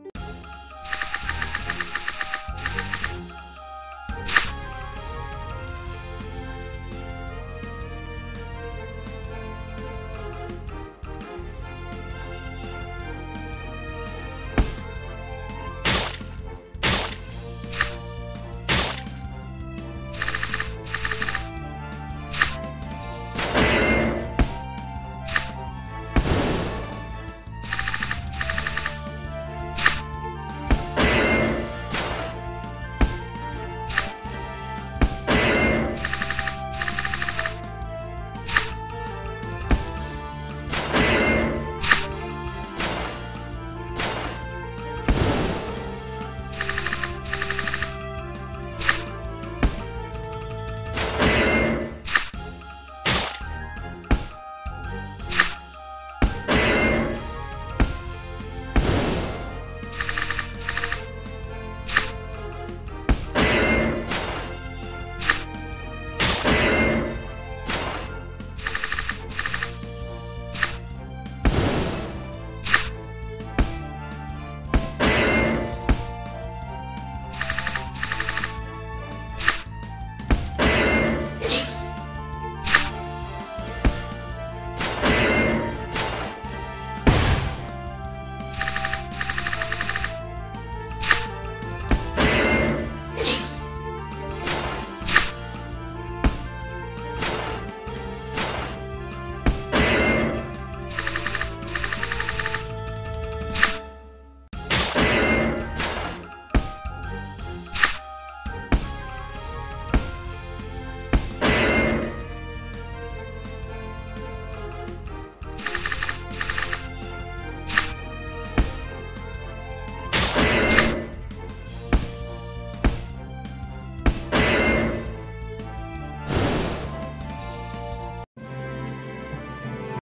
Música